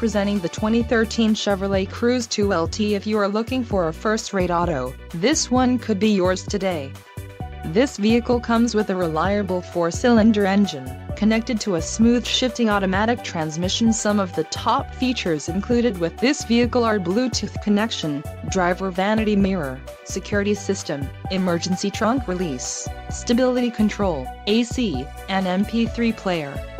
presenting the 2013 Chevrolet Cruze 2 LT if you are looking for a first-rate auto, this one could be yours today. This vehicle comes with a reliable four-cylinder engine, connected to a smooth shifting automatic transmission. Some of the top features included with this vehicle are Bluetooth connection, driver vanity mirror, security system, emergency trunk release, stability control, AC, and MP3 player.